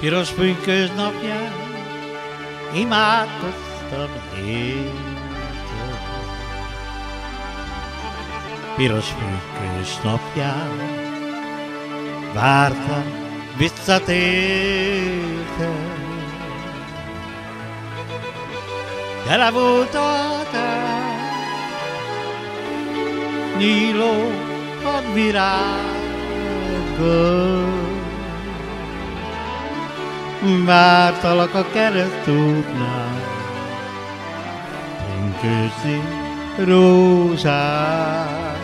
Piros pünkös napján imádkoztam én. Piros pünkös napján vártam visszatérte. Tele volt a tár, nyíló hadvirággal. Vártalak a keresztútnál, pünkösi rózsát.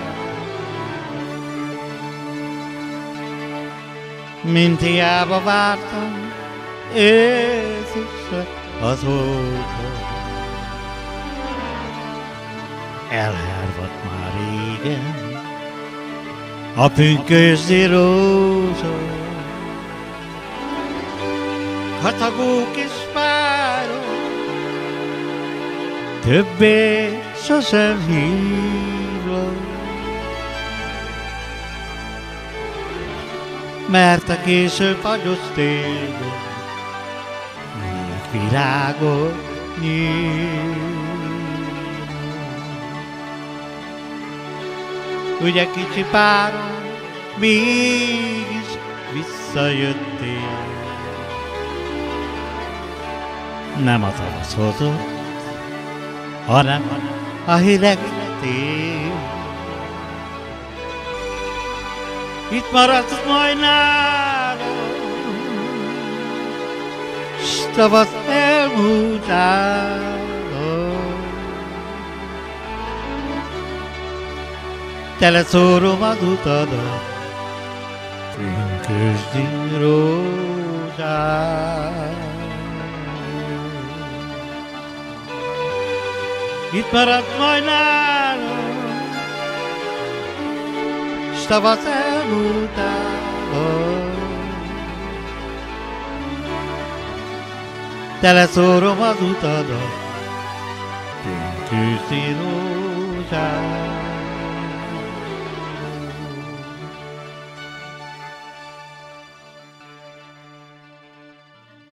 Mint hiába vártam, Jézusra azóta. Elhervadt már régen a pünkösdi rózsa. Katagó kis párok, többé sosem hívlak. mert a késő fagyos téged még virágot nyíl. Ugye kicsi páron mégis visszajöttél. Nem a tavasz hozott, hanem a hideg. Itt maradsz majd nálam, S tavasz elmúltál. Tele szórom az utadat, Pünkösdi rózsát. Itt maradsz majd nálam, S tavasz elmúltál. Tele szórom az utadat, Pünkösdi rózsát.